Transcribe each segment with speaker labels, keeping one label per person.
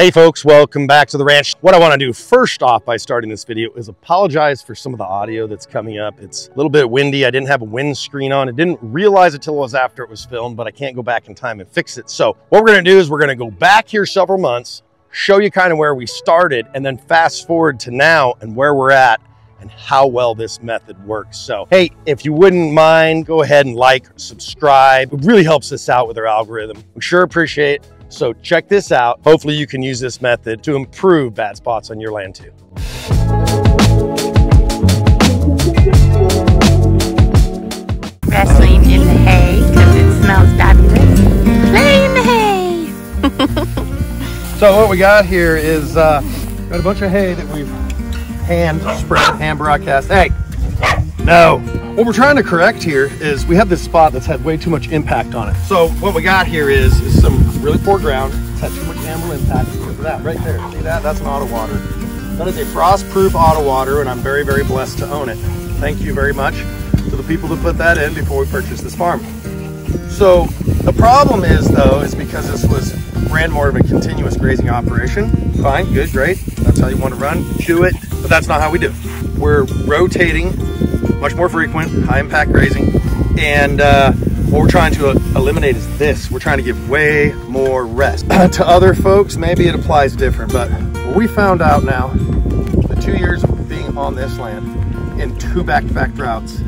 Speaker 1: Hey folks, welcome back to the ranch. What I want to do first off by starting this video is apologize for some of the audio that's coming up. It's a little bit windy. I didn't have a windscreen on. I didn't realize it till it was after it was filmed, but I can't go back in time and fix it. So what we're going to do is we're going to go back here several months, show you kind of where we started, and then fast forward to now and where we're at and how well this method works. So, hey, if you wouldn't mind, go ahead and like, subscribe. It really helps us out with our algorithm. We sure appreciate it. So check this out. Hopefully you can use this method to improve bad spots on your land too.
Speaker 2: Wrestling in the hay because it smells fabulous. Play in the hay.
Speaker 1: So what we got here is uh, got a bunch of hay that we've hand spread, hand broadcast. Hey, no. What we're trying to correct here is we have this spot that's had way too much impact on it. So what we got here is, is some really poor ground. It's had too much animal impact. Look at that right there. See that? That's an auto water. That is a frost-proof auto water, and I'm very, very blessed to own it. Thank you very much to the people that put that in before we purchased this farm. So the problem is though, is because this was ran more of a continuous grazing operation. Fine, good, great. That's how you want to run, do it. But that's not how we do. We're rotating much more frequent, high impact grazing. And uh, what we're trying to uh, eliminate is this. We're trying to give way more rest. to other folks, maybe it applies different, but we found out now, the two years of being on this land in two back-to-back -back droughts,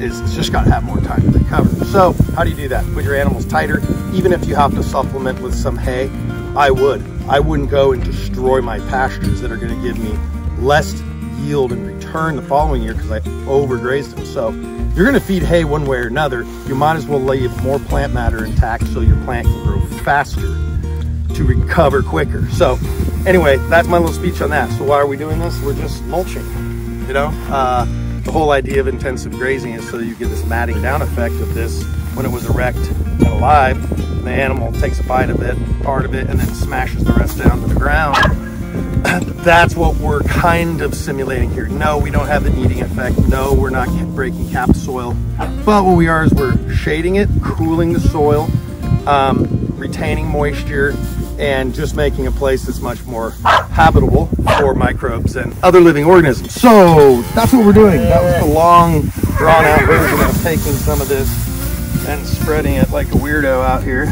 Speaker 1: is it's just got to have more time to recover. So how do you do that? Put your animals tighter. Even if you have to supplement with some hay, I would. I wouldn't go and destroy my pastures that are going to give me less yield and return the following year because I overgrazed them. So you're going to feed hay one way or another. You might as well leave more plant matter intact so your plant can grow faster to recover quicker. So anyway, that's my little speech on that. So why are we doing this? We're just mulching, you know? Uh, the whole idea of intensive grazing is so you get this matting down effect of this when it was erect and alive. The animal takes a bite of it, part of it, and then smashes the rest down to the ground that's what we're kind of simulating here. No, we don't have the kneading effect. No, we're not breaking cap soil. But what we are is we're shading it, cooling the soil, um, retaining moisture, and just making a place that's much more habitable for microbes and other living organisms. So that's what we're doing. That was the long, drawn out version of taking some of this and spreading it like a weirdo out here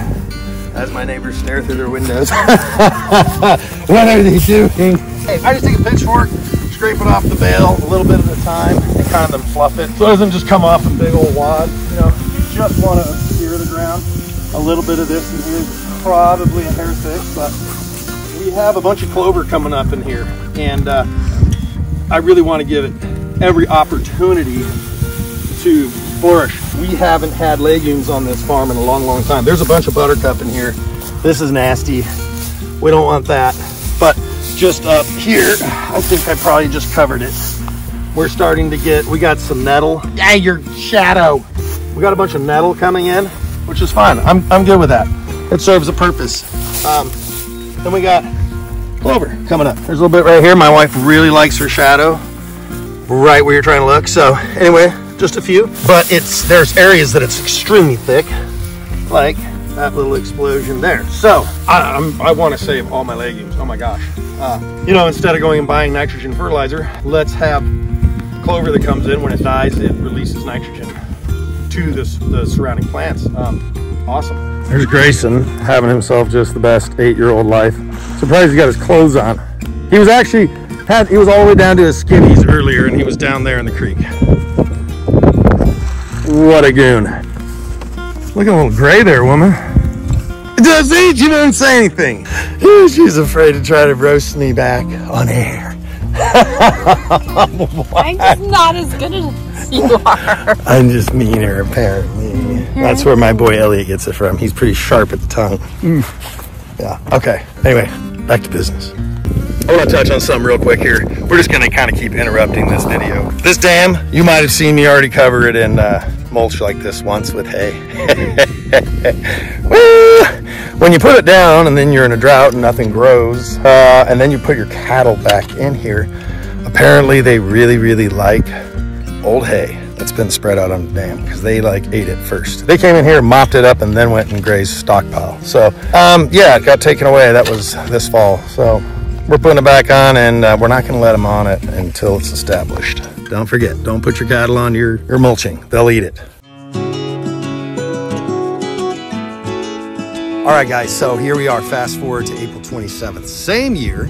Speaker 1: as my neighbors stare through their windows. what are they doing? Hey, I just take a pitchfork, scrape it off the bale a little bit at a time, and kind of then fluff it. So it doesn't just come off in big old wads. You know, you just want to sear the ground. A little bit of this in here is probably a hair thick, but we have a bunch of clover coming up in here. And uh, I really want to give it every opportunity to flourish. We haven't had legumes on this farm in a long, long time. There's a bunch of buttercup in here. This is nasty. We don't want that. But just up here, I think I probably just covered it. We're starting to get, we got some nettle. Yeah, your shadow. We got a bunch of nettle coming in, which is fine. I'm, I'm good with that. It serves a purpose. Um, then we got clover coming up. There's a little bit right here. My wife really likes her shadow right where you're trying to look. So anyway, just a few, but it's there's areas that it's extremely thick, like that little explosion there. So I, I'm, I want to save all my legumes. Oh my gosh. Uh, you know, instead of going and buying nitrogen fertilizer, let's have clover that comes in when it dies, it releases nitrogen to the, the surrounding plants. Um, awesome. There's Grayson having himself just the best eight-year-old life. Surprised he got his clothes on. He was actually had he was all the way down to his skinnies earlier and he was down there in the creek. What a goon. Look a little gray there, woman. Does he? She didn't say anything. She's afraid to try to roast me back on air.
Speaker 2: I'm just not as good as you are.
Speaker 1: I'm just meaner, apparently. That's where my boy Elliot gets it from. He's pretty sharp at the tongue. Mm. Yeah. Okay. Anyway, back to business. I want to touch on something real quick here. We're just going to kind of keep interrupting this video. This dam, you might have seen me already cover it in uh, mulch like this once with hay. when you put it down and then you're in a drought and nothing grows, uh, and then you put your cattle back in here, apparently they really, really like old hay. that's been spread out on the dam because they like ate it first. They came in here, mopped it up, and then went and grazed stockpile. So um, yeah, it got taken away. That was this fall. So we're putting it back on and uh, we're not going to let them on it until it's established. Don't forget, don't put your cattle on your, your mulching. They'll eat it. All right, guys, so here we are, fast forward to April 27th. Same year,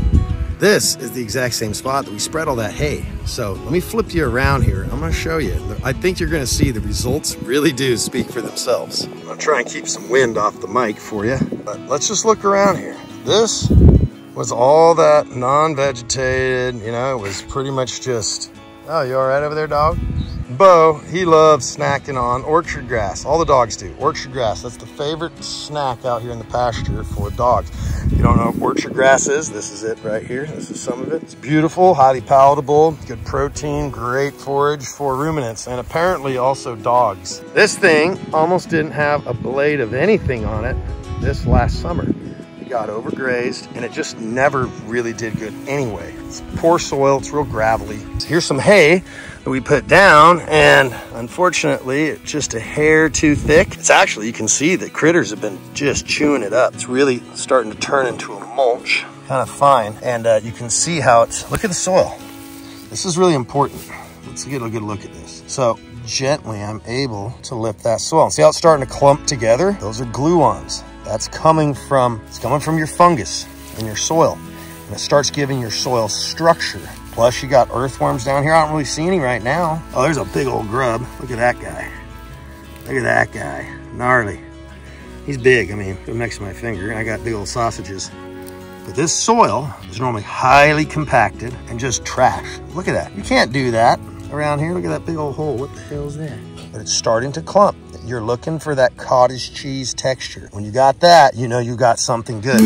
Speaker 1: this is the exact same spot that we spread all that hay. So let me flip you around here. I'm gonna show you. I think you're gonna see the results really do speak for themselves. I'm gonna try and keep some wind off the mic for you, but let's just look around here. This was all that non-vegetated, you know, it was pretty much just, oh, you all right over there, dog? Bo, he loves snacking on orchard grass. All the dogs do. Orchard grass, that's the favorite snack out here in the pasture for dogs. If you don't know what orchard grass is, this is it right here. This is some of it. It's beautiful, highly palatable, good protein, great forage for ruminants, and apparently also dogs. This thing almost didn't have a blade of anything on it this last summer. Got overgrazed, and it just never really did good anyway. It's poor soil, it's real gravelly. So here's some hay that we put down and unfortunately it's just a hair too thick. It's actually, you can see that critters have been just chewing it up. It's really starting to turn into a mulch, kind of fine. And uh, you can see how it's, look at the soil. This is really important. Let's get a good look at this. So gently I'm able to lift that soil. See how it's starting to clump together? Those are glomalin. That's coming from, it's coming from your fungus in your soil. And it starts giving your soil structure Plus you got earthworms down here. I don't really see any right now. Oh, there's a big old grub. Look at that guy. Look at that guy. Gnarly. He's big. I mean, next to my finger. And I got big old sausages. But this soil is normally highly compacted and just trash. Look at that. You can't do that around here. Look at that big old hole. What the hell is that? But it's starting to clump. You're looking for that cottage cheese texture. When you got that, you know you got something good.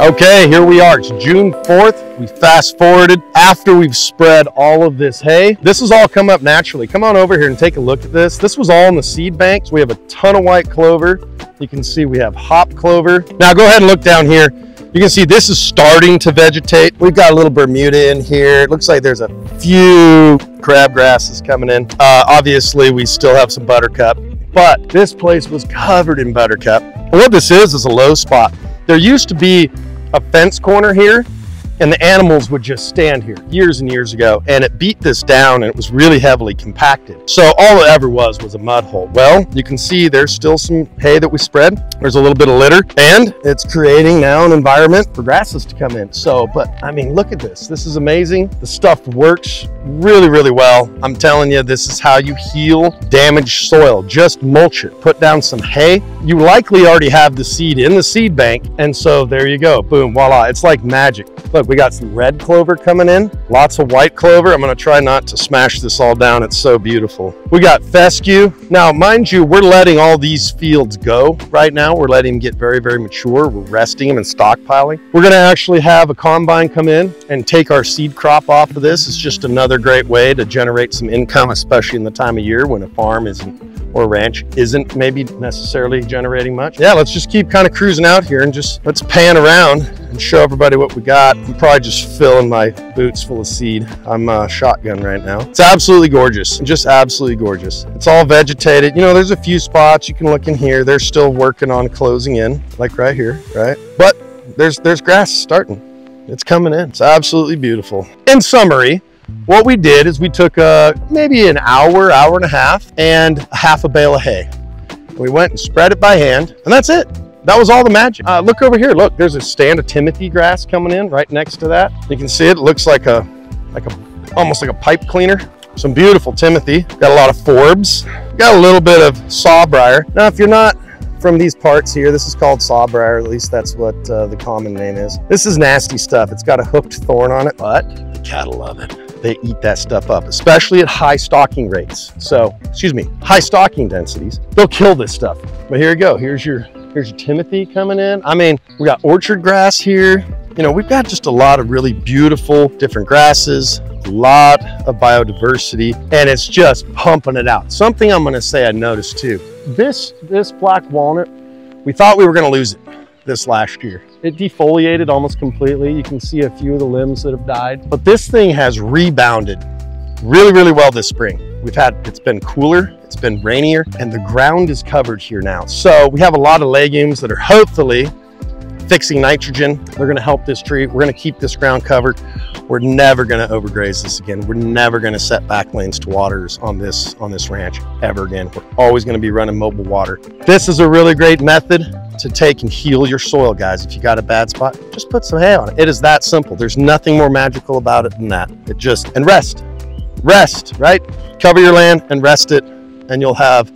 Speaker 1: Okay, here we are. It's June 4th. We fast forwarded after we've spread all of this hay. This has all come up naturally. Come on over here and take a look at this. This was all in the seed banks. We have a ton of white clover. You can see we have hop clover. Now go ahead and look down here. You can see this is starting to vegetate. We've got a little Bermuda in here. It looks like there's a few crabgrasses coming in. Uh, obviously, we still have some buttercup, but this place was covered in buttercup. And what this is, is a low spot. There used to be a fence corner here and the animals would just stand here years and years ago and it beat this down and it was really heavily compacted. So all it ever was was a mud hole. Well you can see there's still some hay that we spread. There's a little bit of litter and it's creating now an environment for grasses to come in. So but i mean look at this. This is amazing. The stuff works really really well. I'm telling you this is how you heal damaged soil. Just mulch it. Put down some hay. You likely already have the seed in the seed bank and so there you go. Boom voila. It's like magic look we got some red clover coming in, lots of white clover. I'm gonna try not to smash this all down. It's so beautiful. We got fescue. Now, mind you, we're letting all these fields go right now. We're letting them get very, very mature. We're resting them and stockpiling. We're gonna actually have a combine come in and take our seed crop off of this. It's just another great way to generate some income, especially in the time of year when a farm isn't or ranch isn't maybe necessarily generating much. Yeah, let's just keep kind of cruising out here and just let's pan around and show everybody what we got. I'm probably just filling my boots full of seed. I'm uh, shotgun right now. It's absolutely gorgeous, just absolutely gorgeous. It's all vegetated. You know, there's a few spots you can look in here. They're still working on closing in, like right here, right? But there's there's grass starting. It's coming in. It's absolutely beautiful. In summary, what we did is we took uh, maybe an hour, hour and a half, and half and a half a bale of hay. We went and spread it by hand, and that's it. That was all the magic. Uh, look over here. Look, there's a stand of Timothy grass coming in right next to that. You can see it. looks like a, like a, almost like a pipe cleaner. Some beautiful Timothy. Got a lot of forbs. Got a little bit of sawbriar. Now, if you're not from these parts here. This is called sawbriar, at least that's what uh, the common name is. This is nasty stuff. It's got a hooked thorn on it, but the cattle love it they eat that stuff up, especially at high stocking rates. So, excuse me, high stocking densities, they'll kill this stuff. But here you go. Here's your, here's your Timothy coming in. I mean, we got orchard grass here. You know, we've got just a lot of really beautiful different grasses, a lot of biodiversity, and it's just pumping it out. Something I'm gonna say I noticed too. This, this black walnut, we thought we were gonna lose it this last year. It defoliated almost completely. You can see a few of the limbs that have died, but this thing has rebounded really, really well this spring. We've had, it's been cooler, it's been rainier, and the ground is covered here now. So we have a lot of legumes that are hopefully fixing nitrogen. They're gonna help this tree. We're gonna keep this ground covered. We're never gonna overgraze this again. We're never gonna set back lanes to waters on this, on this ranch ever again. We're always gonna be running mobile water. This is a really great method to take and heal your soil, guys. If you got a bad spot, just put some hay on it. It is that simple. There's nothing more magical about it than that. It just, and rest, rest, right? Cover your land and rest it, and you'll have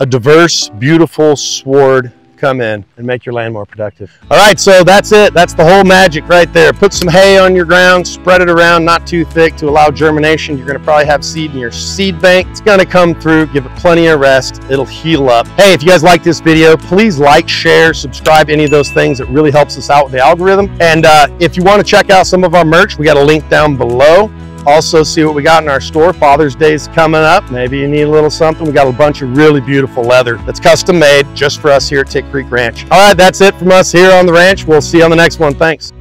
Speaker 1: a diverse, beautiful sward come in and make your land more productive. All right, so that's it. That's the whole magic right there. Put some hay on your ground, spread it around, not too thick to allow germination. You're gonna probably have seed in your seed bank. It's gonna come through, give it plenty of rest. It'll heal up. Hey, if you guys like this video, please like, share, subscribe, any of those things. It really helps us out with the algorithm. And uh, if you wanna check out some of our merch, we got a link down below. Also see what we got in our store. Father's Day is coming up. Maybe you need a little something. We got a bunch of really beautiful leather that's custom made just for us here at Tick Creek Ranch. All right, that's it from us here on the ranch. We'll see you on the next one. Thanks.